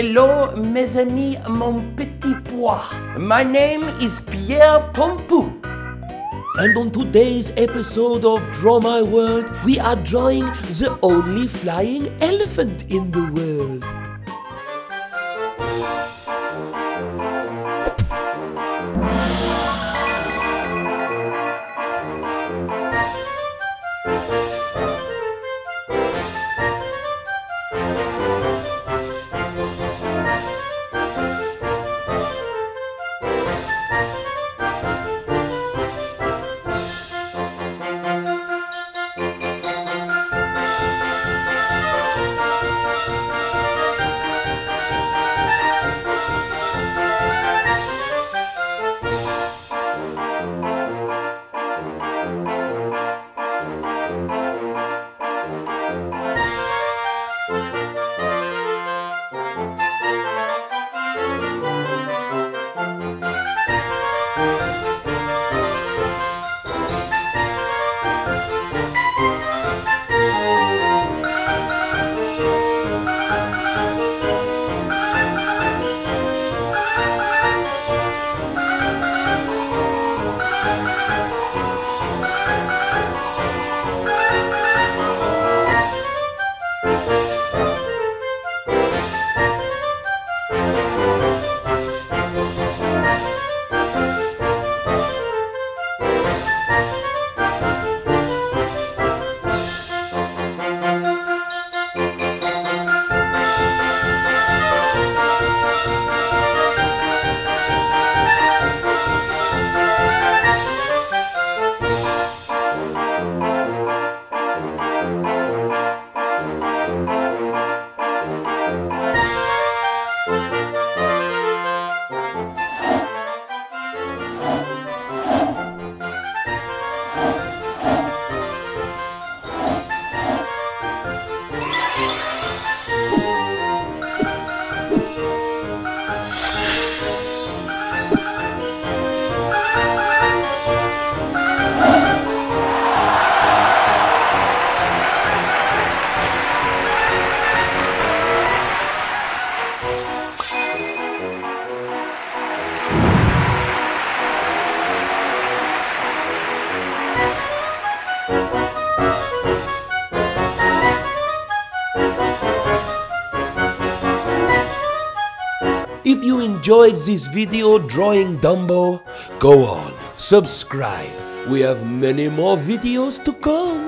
Hello, mes amis, mon petit pois. My name is Pierre Pompoup. And on today's episode of Draw My World, we are drawing the only flying elephant in the world. Bye. If you enjoyed this video drawing Dumbo, go on, subscribe. We have many more videos to come.